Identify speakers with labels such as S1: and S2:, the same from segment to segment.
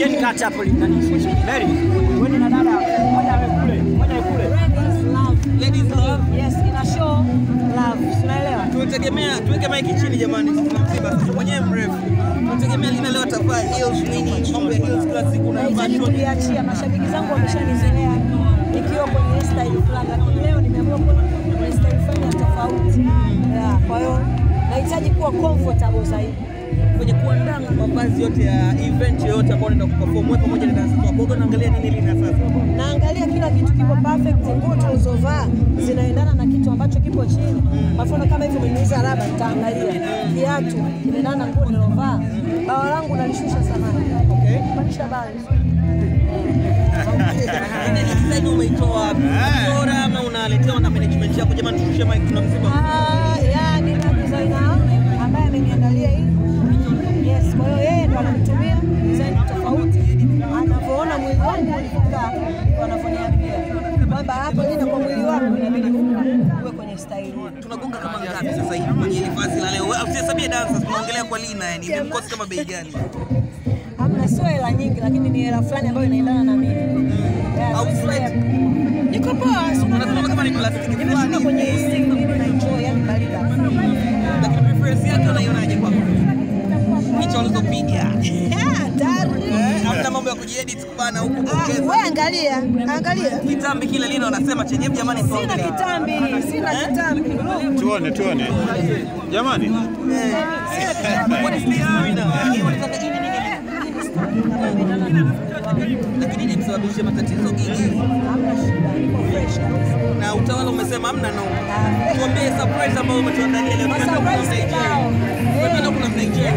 S1: Ngeni kati?
S2: Tunategemea tuweke maiki chini jamani, tuna sasa mwenyewe mrefu. Tutegemea Lina leo atavaa heels nini, mambo ya heels kila siku na.
S3: Mashabiki zangu wameshanizoea nikiwa kwenye style fulani, lakini leo nimeamua kwenye style fulani ya tofauti. Kwa hiyo nahitaji kuwa comfortable zaidi.
S2: kwenye kuandaa mavazi yote ya event yoyote ambayo unaenda kuperform wewe pamoja na dansa wako. Wewe unaangalia nini Lina sasa?
S3: Naangalia kila kitu kipo perfect, nguo tulizovaa zinaendana na kitu ambacho kipo chini. Kwa mfano kama hivi umeniuliza raba, nitaangalia viatu vinaendana na nguo nilovaa. Bawa langu nalishusha samani.
S2: Okay.
S3: Panisha bawa.
S2: Design umeitoa wapi? Bora ama unaletewa na management yako jamani tushushe mic tuna msiba.
S3: Ah, ya nina designer ambaye ameniandalia hii. Yes, kwa hiyo yeye ndo ananitumia design tofauti. Anavyoona mwili wangu ulivyokaa, ndivyo kwamba hapo Lina, kwa mwili wako inabidi uwe kwenye style.
S2: Tunagonga kama ngapi sasa hivi kwenye ile vazi la leo? Usihesabie dancers, tunaongelea kwa Lina yani. Imemkosi kama bei gani?
S3: Hamna, sio hela nyingi, lakini ni hela fulani ambayo inaendana na mimi.
S2: Ni plastiki
S3: nimeshuka kwenye usiku na enjoy yani baridi.
S2: Lakini preference yake unaionaje kwako? Picha ulizopiga.
S3: Yeah, hatari.
S2: Eh, Hamna mambo ya kujiedit kubana huku
S3: Ah,
S2: kuongeza.
S3: wewe angalia, angalia.
S2: Kitambi kile lile wanasema chenye jamani
S3: Sina kitambi, sina kitambi.
S4: Tuone, tuone. Jamani,
S2: What is this Lina? Hii wanataka nini nini? Lakini msababishe matatizo gigi? Na umesema hamna no. Tuambie surprise ambayo umetuandalia leo. Tunaenda kuna Nigeria.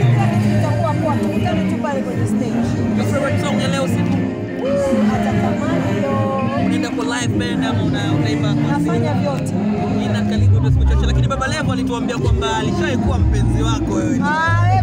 S3: Itakuwa poa, tukutane tu pale kwenye stage.
S2: Your favorite song ya leo siku?
S3: Hata kama
S2: unaenda kwa live band ama una unaimba
S3: nafanya vyote.
S2: ina Kaligo ndio sikuchosha, lakini Baba Levo alituambia kwamba alishawahi kuwa mpenzi wako wewe.
S3: Ah,